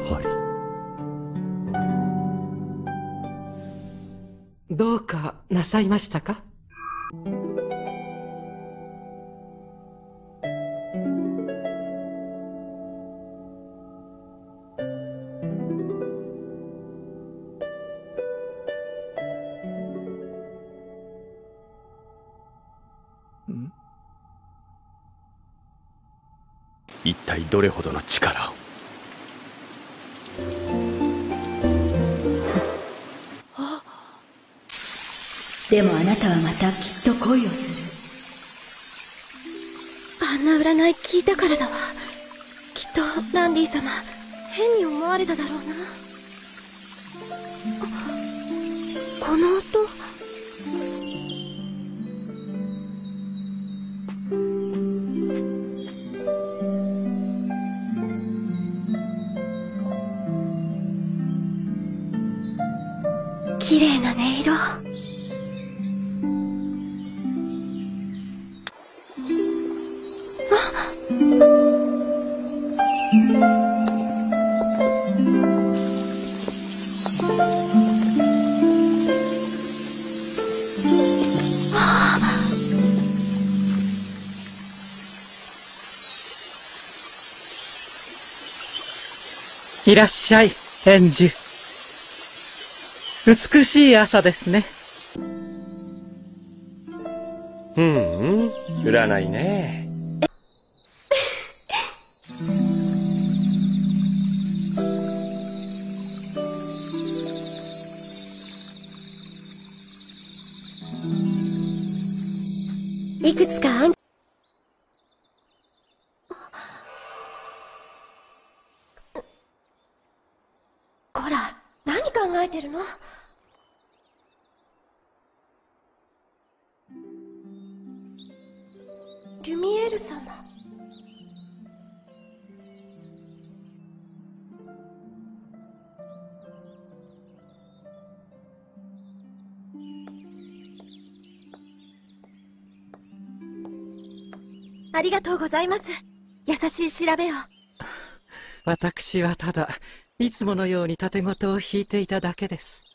はりどうかなさいましたか？一体どれほどの力を？でもあなたはまたきっと恋をする。あんな占い聞いたからだわ。きっとランディ様変に思われただろうな。この音？綺麗な音色いらっしゃい、エンジュ。美しい朝ですね。うん、うん、占いね。いくつか案こら何考えてるの？リュミエール様。ありがとうございます。優しい調べを。私はただいつものように盾事を引いていただけです。